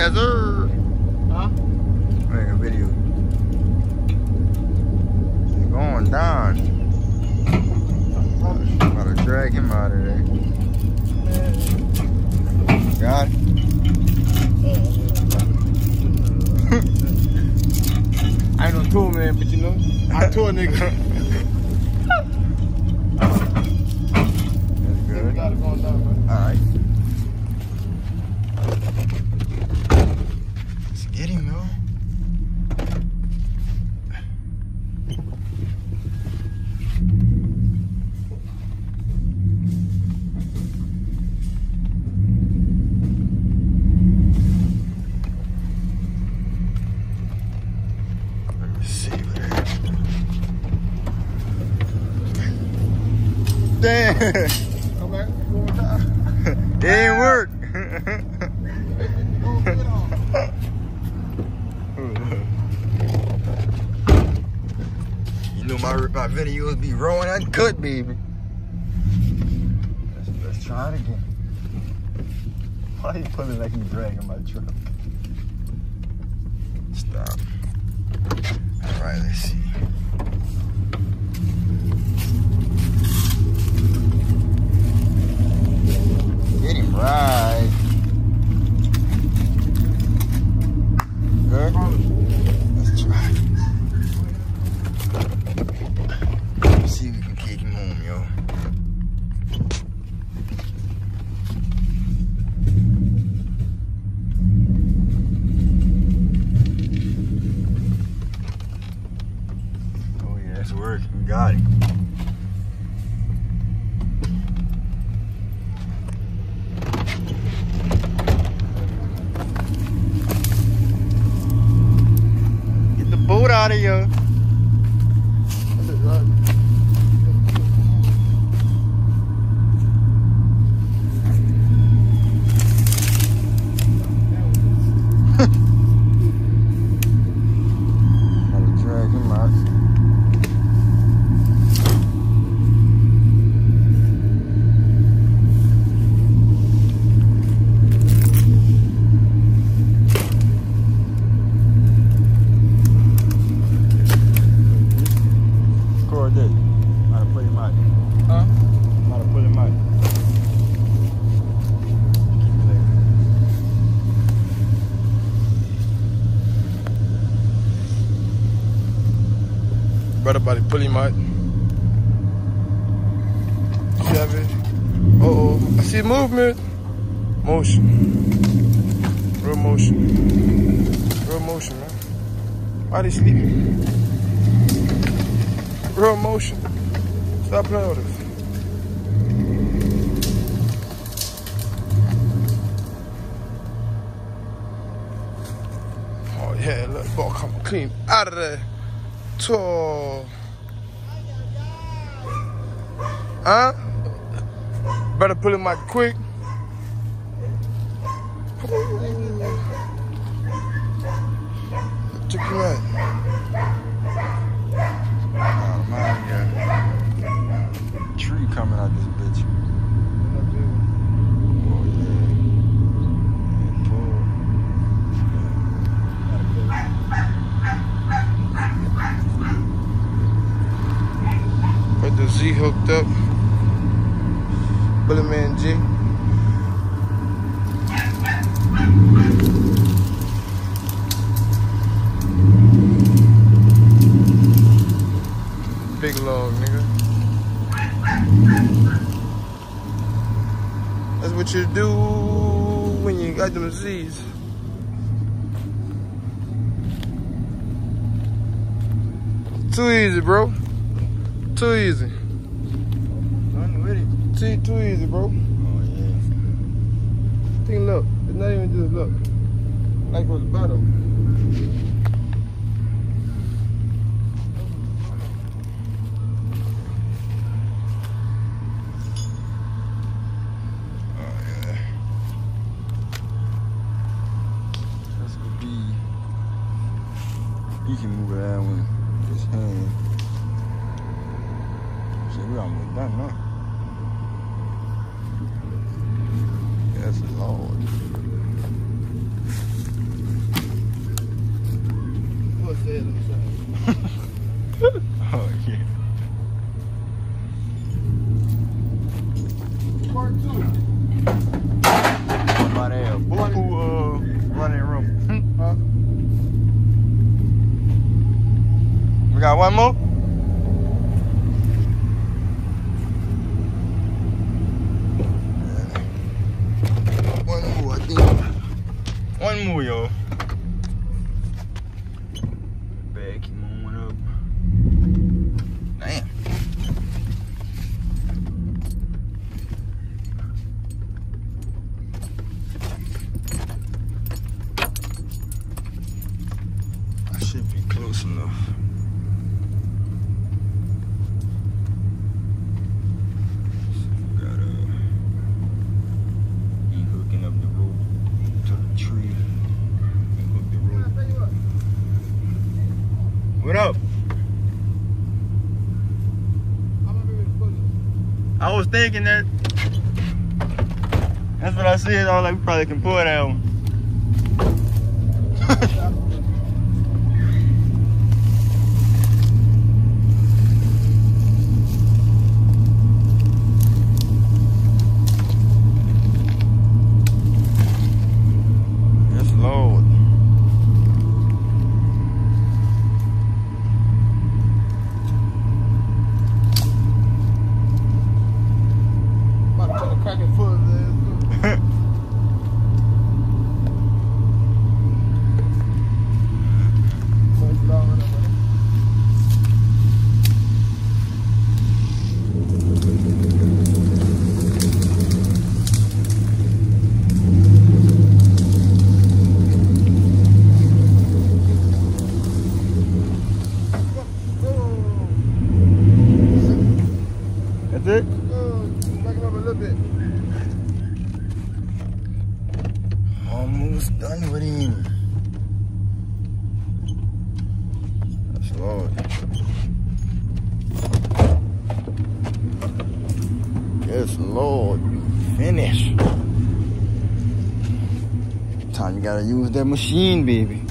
Yes, sir. Huh? Make a video. It's going down. Oh, about to drag him out of there. Got it? I ain't no tour man, but you know, I tour nigga. That's good. Got it going down, man. Alright. Let's get him, though. Let me see what it Damn! Come back, go on down. It didn't work. Go get on. you know my my videos be rolling uncut, baby. Let's, let's try it again. Why are you pulling like you dragging my truck? Stop. All right, let's see. Get him right. Good. Let's try. Let's see if we can kick him home, yo. Oh yeah, that's work. We got it. Get the boat out of here. That's it, right? Gotta drag him out. Gotta put him out. Huh? Put him out. Keep it there. Brother buddy, pull him out. That? Uh oh. I see movement. Motion. Real motion. Real motion, man. Why they sleeping? Real motion. Stop playing with us. Oh yeah, look, ball come clean out of there. Tall. Huh? Better pull him out quick. Check him out. Oh, man, yeah. Tree coming out this bitch. Oh, yeah. Yeah, pull. Z hooked up. Bullet Man G. Big log, nigga. That's what you do when you got them Z's. Too easy, bro. Too easy. With it. Too, too easy, bro. Oh, yeah. Think look. It's not even just look. Like what's the bottom. Oh, yeah. That's gonna be. He can move around with his hand. See, we almost done now. Lord. What's that? oh, yeah. Part two. Uh, running room. huh? We got one more? One more, yo. Bag keep moving up. Damn. I should be close enough. Got uh, he hooking up the rope to the tree. He hook the rope. What up? I was thinking that. That's what I said. I was like, we probably can pull that one. Yes, Lord. About to try to crack it full of this. Much longer than that. That's it? Oh, back up a little bit. Almost done with him. That's Lord. Yes, Lord. Finish. Time you gotta use that machine, baby.